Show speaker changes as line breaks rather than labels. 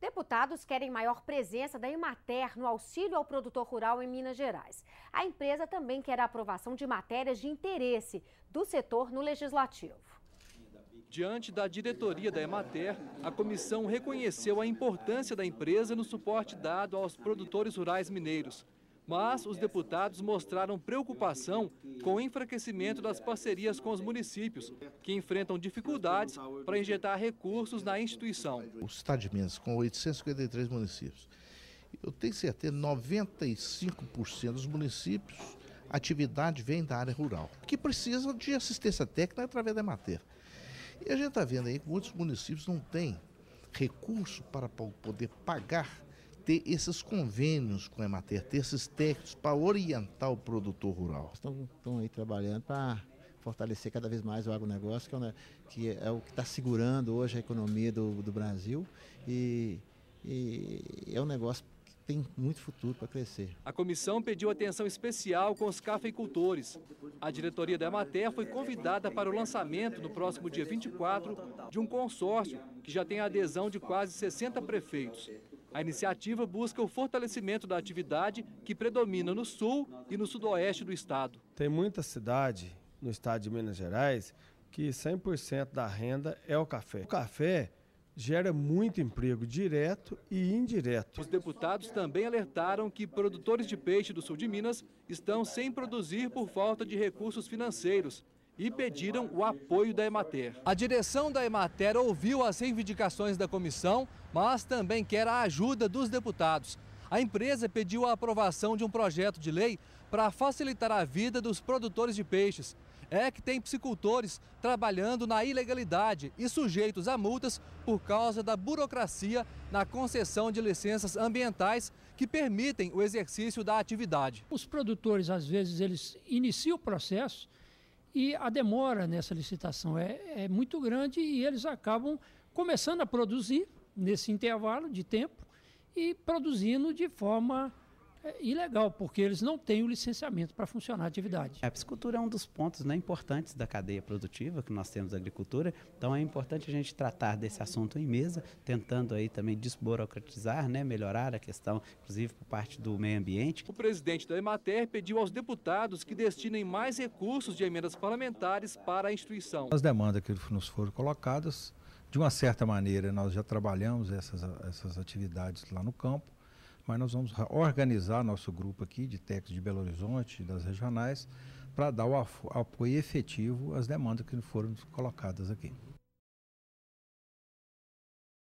Deputados querem maior presença da Emater no auxílio ao produtor rural em Minas Gerais. A empresa também quer a aprovação de matérias de interesse do setor no legislativo.
Diante da diretoria da Emater, a comissão reconheceu a importância da empresa no suporte dado aos produtores rurais mineiros. Mas os deputados mostraram preocupação com o enfraquecimento das parcerias com os municípios, que enfrentam dificuldades para injetar recursos na instituição.
O Estado de Minas, com 853 municípios, eu tenho certeza 95% dos municípios a atividade vem da área rural, que precisam de assistência técnica através da Emater. E a gente está vendo aí que muitos municípios não têm recurso para poder pagar, ter esses convênios com a Emater, ter esses técnicos para orientar o produtor rural.
Estão, estão aí trabalhando para fortalecer cada vez mais o agronegócio, que é, o, que é o que está segurando hoje a economia do, do Brasil e, e é um negócio tem muito futuro para crescer.
A comissão pediu atenção especial com os cafeicultores. A diretoria da Emater foi convidada para o lançamento, no próximo dia 24, de um consórcio que já tem a adesão de quase 60 prefeitos. A iniciativa busca o fortalecimento da atividade que predomina no sul e no sudoeste do estado.
Tem muita cidade no estado de Minas Gerais que 100% da renda é o café. O café gera muito emprego direto e indireto.
Os deputados também alertaram que produtores de peixe do sul de Minas estão sem produzir por falta de recursos financeiros e pediram o apoio da Emater. A direção da Emater ouviu as reivindicações da comissão, mas também quer a ajuda dos deputados. A empresa pediu a aprovação de um projeto de lei para facilitar a vida dos produtores de peixes é que tem psicultores trabalhando na ilegalidade e sujeitos a multas por causa da burocracia na concessão de licenças ambientais que permitem o exercício da atividade.
Os produtores, às vezes, eles iniciam o processo e a demora nessa licitação é, é muito grande e eles acabam começando a produzir nesse intervalo de tempo e produzindo de forma é ilegal, porque eles não têm o licenciamento para funcionar a atividade.
A piscicultura é um dos pontos né, importantes da cadeia produtiva que nós temos da agricultura, então é importante a gente tratar desse assunto em mesa, tentando aí também desburocratizar, né, melhorar a questão, inclusive por parte do meio ambiente.
O presidente da Emater pediu aos deputados que destinem mais recursos de emendas parlamentares para a instituição.
As demandas que nos foram colocadas, de uma certa maneira, nós já trabalhamos essas, essas atividades lá no campo, mas nós vamos organizar nosso grupo aqui de técnicos de Belo Horizonte, das regionais, para dar o apoio efetivo às demandas que foram colocadas aqui.